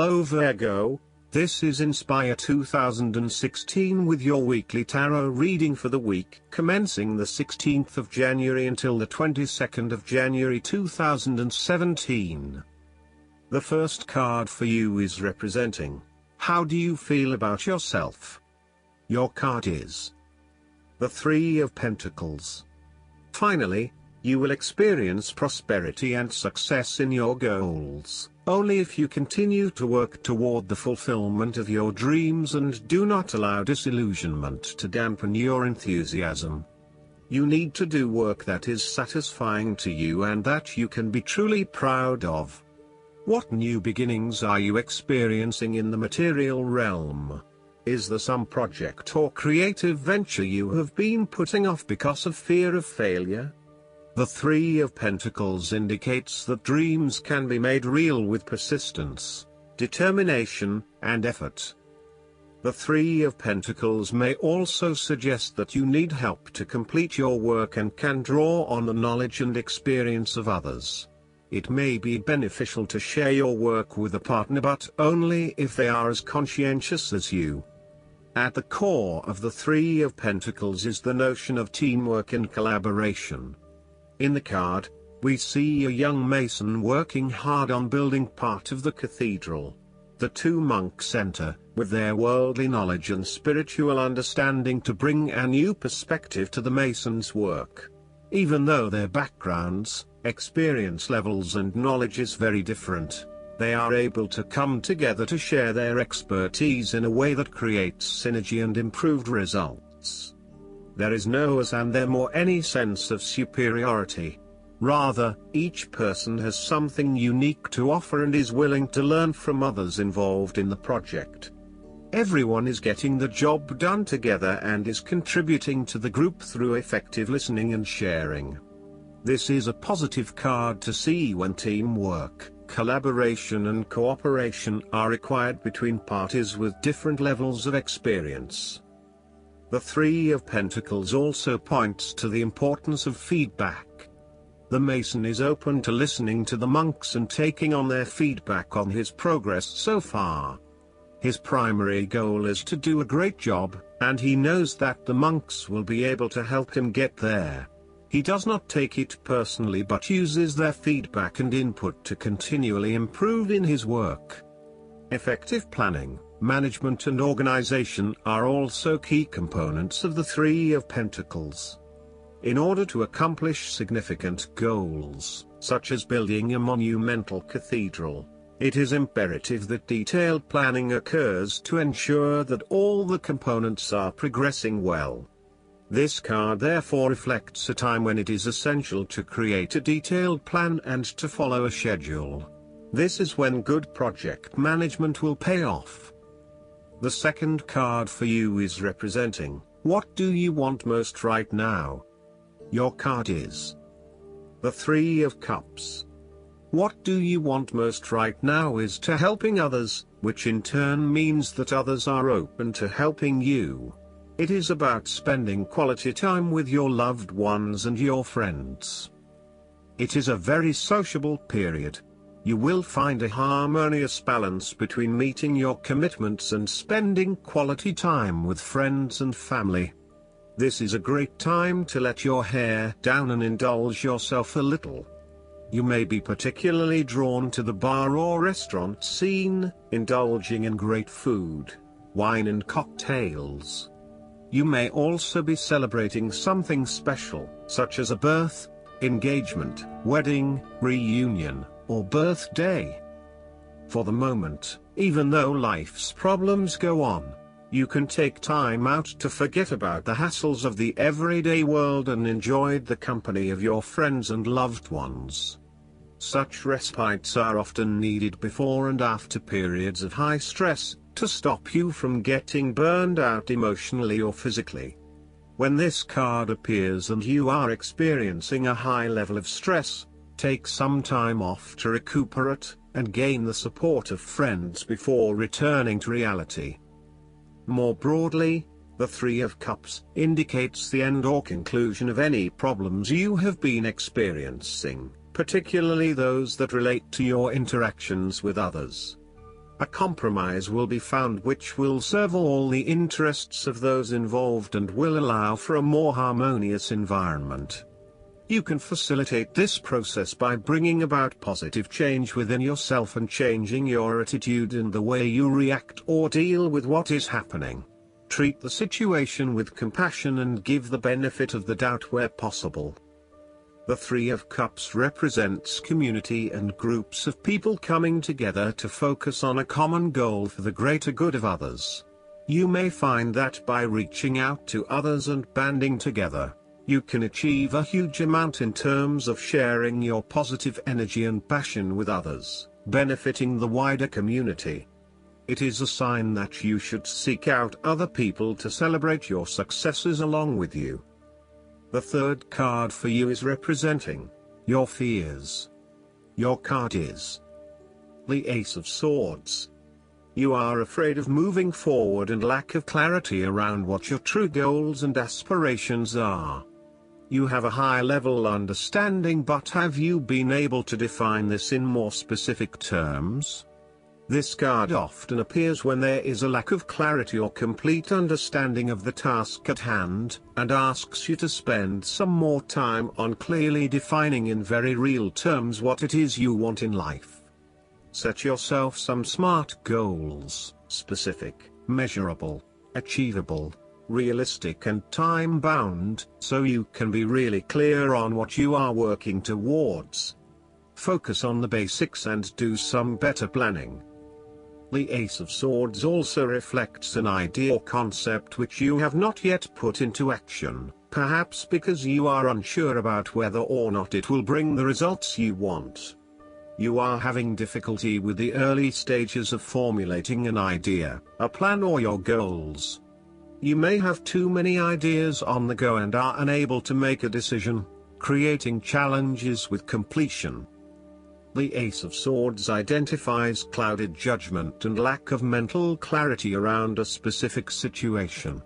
Hello Virgo, this is Inspire 2016 with your weekly tarot reading for the week commencing the 16th of January until the 22nd of January 2017. The first card for you is representing, how do you feel about yourself? Your card is the Three of Pentacles. Finally, you will experience prosperity and success in your goals, only if you continue to work toward the fulfillment of your dreams and do not allow disillusionment to dampen your enthusiasm. You need to do work that is satisfying to you and that you can be truly proud of. What new beginnings are you experiencing in the material realm? Is there some project or creative venture you have been putting off because of fear of failure? The Three of Pentacles indicates that dreams can be made real with persistence, determination, and effort. The Three of Pentacles may also suggest that you need help to complete your work and can draw on the knowledge and experience of others. It may be beneficial to share your work with a partner but only if they are as conscientious as you. At the core of the Three of Pentacles is the notion of teamwork and collaboration. In the card, we see a young mason working hard on building part of the cathedral. The two monks enter, with their worldly knowledge and spiritual understanding to bring a new perspective to the mason's work. Even though their backgrounds, experience levels and knowledge is very different, they are able to come together to share their expertise in a way that creates synergy and improved results. There is no us and them or any sense of superiority. Rather, each person has something unique to offer and is willing to learn from others involved in the project. Everyone is getting the job done together and is contributing to the group through effective listening and sharing. This is a positive card to see when teamwork, collaboration and cooperation are required between parties with different levels of experience. The Three of Pentacles also points to the importance of feedback. The Mason is open to listening to the monks and taking on their feedback on his progress so far. His primary goal is to do a great job, and he knows that the monks will be able to help him get there. He does not take it personally but uses their feedback and input to continually improve in his work. Effective planning management and organization are also key components of the Three of Pentacles. In order to accomplish significant goals, such as building a monumental cathedral, it is imperative that detailed planning occurs to ensure that all the components are progressing well. This card therefore reflects a time when it is essential to create a detailed plan and to follow a schedule. This is when good project management will pay off. The second card for you is representing, what do you want most right now? Your card is the Three of Cups. What do you want most right now is to helping others, which in turn means that others are open to helping you. It is about spending quality time with your loved ones and your friends. It is a very sociable period, you will find a harmonious balance between meeting your commitments and spending quality time with friends and family. This is a great time to let your hair down and indulge yourself a little. You may be particularly drawn to the bar or restaurant scene, indulging in great food, wine and cocktails. You may also be celebrating something special, such as a birth, engagement, wedding, reunion, or birthday. For the moment, even though life's problems go on, you can take time out to forget about the hassles of the everyday world and enjoy the company of your friends and loved ones. Such respites are often needed before and after periods of high stress, to stop you from getting burned out emotionally or physically. When this card appears and you are experiencing a high level of stress, take some time off to recuperate, and gain the support of friends before returning to reality. More broadly, the Three of Cups indicates the end or conclusion of any problems you have been experiencing, particularly those that relate to your interactions with others. a compromise will be found which will serve all the interests of those involved and will allow for a more harmonious environment. You can facilitate this process by bringing about positive change within yourself and changing your attitude and the way you react or deal with what is happening. Treat the situation with compassion and give the benefit of the doubt where possible. The Three of Cups represents community and groups of people coming together to focus on a common goal for the greater good of others. You may find that by reaching out to others and banding together, you can achieve a huge amount in terms of sharing your positive energy and passion with others, benefiting the wider community. It is a sign that you should seek out other people to celebrate your successes along with you. The third card for you is representing your fears. Your card is the Ace of Swords. You are afraid of moving forward and lack of clarity around what your true goals and aspirations are. You have a high level understanding but have you been able to define this in more specific terms? This card often appears when there is a lack of clarity or complete understanding of the task at hand, and asks you to spend some more time on clearly defining in very real terms what it is you want in life. Set yourself some smart goals, specific, measurable, achievable, realistic and time-bound, so you can be really clear on what you are working towards. Focus on the basics and do some better planning. The Ace of Swords also reflects an idea or concept which you have not yet put into action, perhaps because you are unsure about whether or not it will bring the results you want. You are having difficulty with the early stages of formulating an idea, a plan or your goals. You may have too many ideas on the go and are unable to make a decision, creating challenges with completion. The Ace of Swords identifies clouded judgment and lack of mental clarity around a specific situation.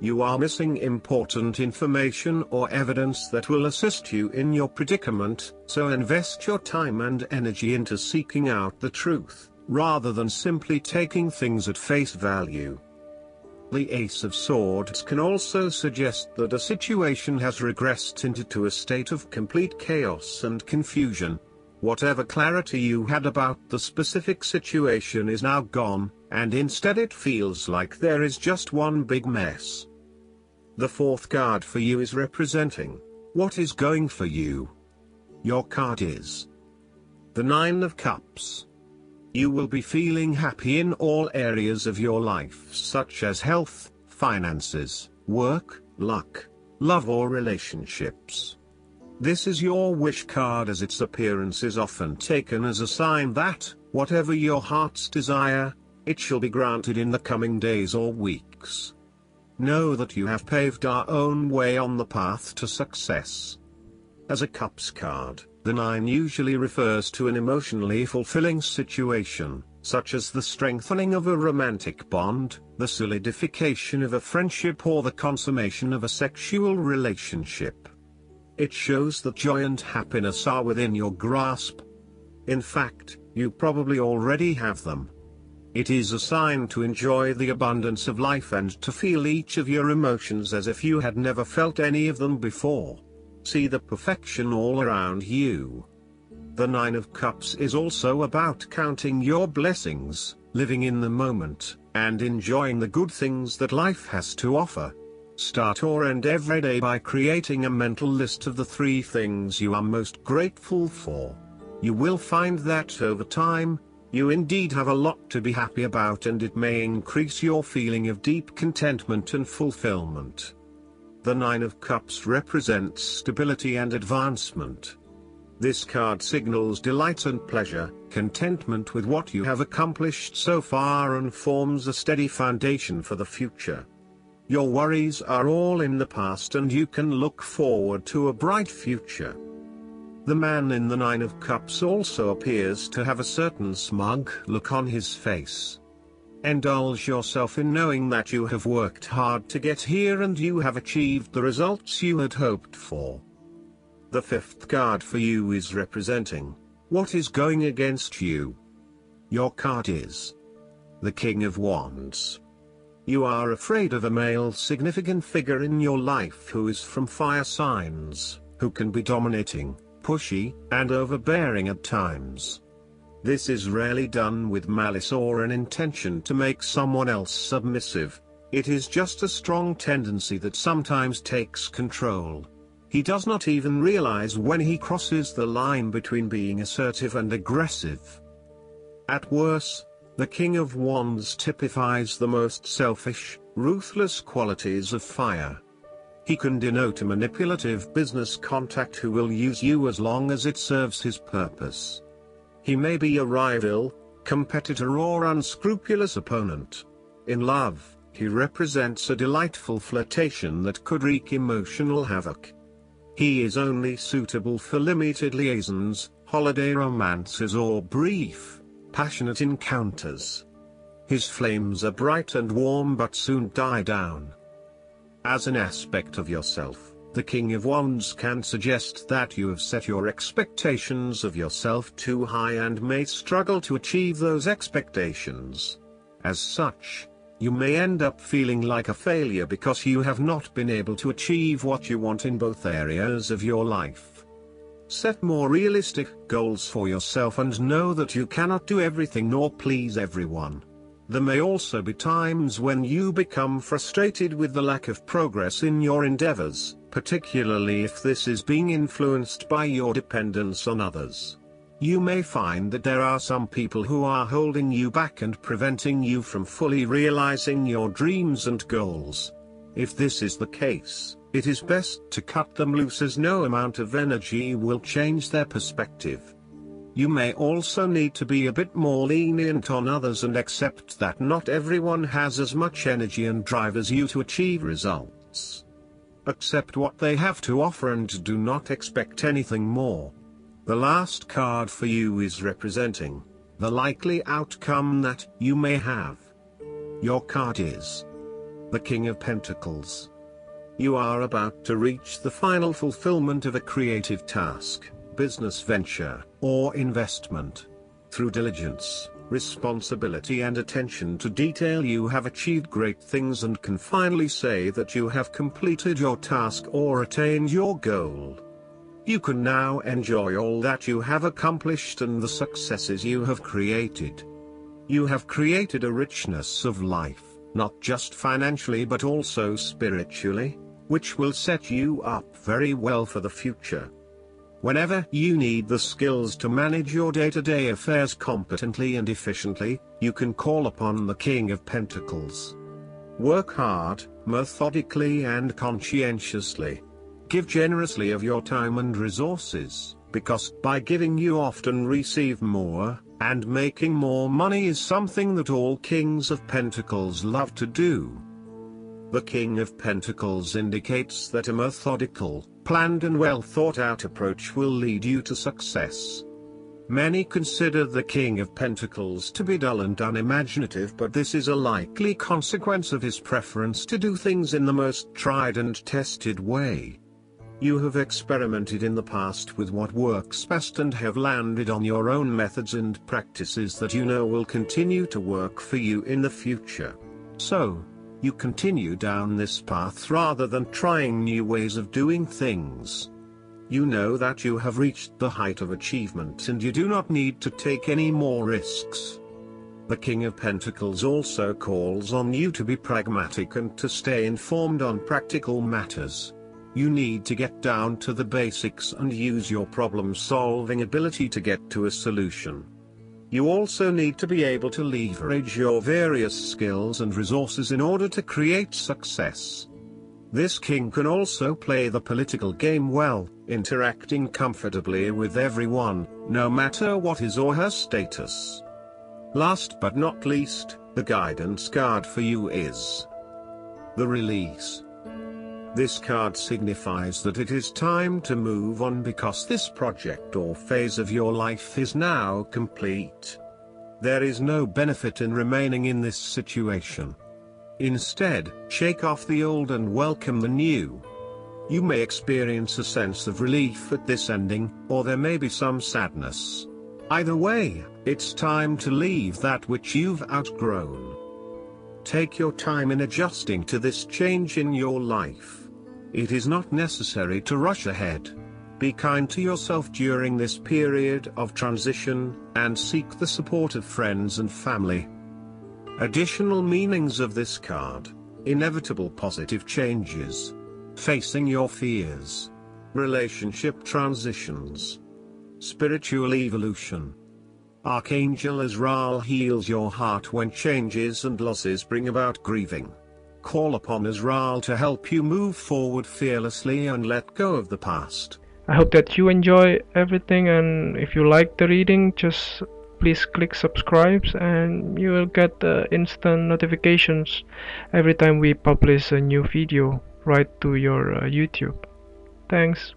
You are missing important information or evidence that will assist you in your predicament, so invest your time and energy into seeking out the truth, rather than simply taking things at face value. The Ace of Swords can also suggest that a situation has regressed into a state of complete chaos and confusion. Whatever clarity you had about the specific situation is now gone, and instead it feels like there is just one big mess. The fourth card for you is representing what is going for you. Your card is the Nine of Cups. You will be feeling happy in all areas of your life such as health, finances, work, luck, love or relationships. This is your wish card as its appearance is often taken as a sign that, whatever your heart's desire, it shall be granted in the coming days or weeks. Know that you have paved our own way on the path to success. As a cups card, the 9 usually refers to an emotionally fulfilling situation, such as the strengthening of a romantic bond, the solidification of a friendship or the consummation of a sexual relationship. It shows that joy and happiness are within your grasp. In fact, you probably already have them. It is a sign to enjoy the abundance of life and to feel each of your emotions as if you had never felt any of them before. See the perfection all around you. The Nine of Cups is also about counting your blessings, living in the moment, and enjoying the good things that life has to offer. Start or end every day by creating a mental list of the three things you are most grateful for. You will find that over time, you indeed have a lot to be happy about and it may increase your feeling of deep contentment and fulfillment. The Nine of Cups represents stability and advancement. This card signals delight and pleasure, contentment with what you have accomplished so far and forms a steady foundation for the future. Your worries are all in the past and you can look forward to a bright future. The man in the Nine of Cups also appears to have a certain smug look on his face. Indulge yourself in knowing that you have worked hard to get here and you have achieved the results you had hoped for. The fifth card for you is representing what is going against you. Your card is the King of Wands. You are afraid of a male significant figure in your life who is from fire signs, who can be dominating, pushy, and overbearing at times. This is rarely done with malice or an intention to make someone else submissive. It is just a strong tendency that sometimes takes control. He does not even realize when he crosses the line between being assertive and aggressive. At worst, the King of Wands typifies the most selfish, ruthless qualities of fire. He can denote a manipulative business contact who will use you as long as it serves his purpose. He may be a rival, competitor or unscrupulous opponent. In love, he represents a delightful flirtation that could wreak emotional havoc. He is only suitable for limited liaisons, holiday romances or brief, passionate encounters. His flames are bright and warm but soon die down. As an aspect of yourself, the King of Wands can suggest that you have set your expectations of yourself too high and may struggle to achieve those expectations. As such, you may end up feeling like a failure because you have not been able to achieve what you want in both areas of your life. Set more realistic goals for yourself and know that you cannot do everything nor please everyone. There may also be times when you become frustrated with the lack of progress in your endeavors, particularly if this is being influenced by your dependence on others. You may find that there are some people who are holding you back and preventing you from fully realizing your dreams and goals. If this is the case, it is best to cut them loose as no amount of energy will change their perspective. You may also need to be a bit more lenient on others and accept that not everyone has as much energy and drive as you to achieve results. Accept what they have to offer and do not expect anything more. The last card for you is representing the likely outcome that you may have. Your card is the King of Pentacles. You are about to reach the final fulfillment of a creative task, business venture, or investment. Through diligence, responsibility and attention to detail you have achieved great things and can finally say that you have completed your task or attained your goal. You can now enjoy all that you have accomplished and the successes you have created. You have created a richness of life, not just financially but also spiritually which will set you up very well for the future. Whenever you need the skills to manage your day-to-day -day affairs competently and efficiently, you can call upon the King of Pentacles. Work hard, methodically and conscientiously. Give generously of your time and resources, because by giving you often receive more, and making more money is something that all kings of pentacles love to do. The King of Pentacles indicates that a methodical, planned and well thought out approach will lead you to success. Many consider the King of Pentacles to be dull and unimaginative but this is a likely consequence of his preference to do things in the most tried and tested way. You have experimented in the past with what works best and have landed on your own methods and practices that you know will continue to work for you in the future. So, you continue down this path rather than trying new ways of doing things. You know that you have reached the height of achievement and you do not need to take any more risks. The King of Pentacles also calls on you to be pragmatic and to stay informed on practical matters. You need to get down to the basics and use your problem-solving ability to get to a solution. You also need to be able to leverage your various skills and resources in order to create success. This king can also play the political game well, interacting comfortably with everyone, no matter what his or her status. Last but not least, the guidance card for you is the release. This card signifies that it is time to move on because this project or phase of your life is now complete. There is no benefit in remaining in this situation. Instead, shake off the old and welcome the new. You may experience a sense of relief at this ending, or there may be some sadness. Either way, it's time to leave that which you've outgrown. Take your time in adjusting to this change in your life. It is not necessary to rush ahead. Be kind to yourself during this period of transition, and seek the support of friends and family. Additional meanings of this card Inevitable positive changes. Facing your fears. Relationship transitions. Spiritual evolution. Archangel Azrael heals your heart when changes and losses bring about grieving. Call upon Azrael to help you move forward fearlessly and let go of the past. I hope that you enjoy everything and if you like the reading just please click subscribe and you will get the instant notifications every time we publish a new video right to your uh, YouTube. Thanks.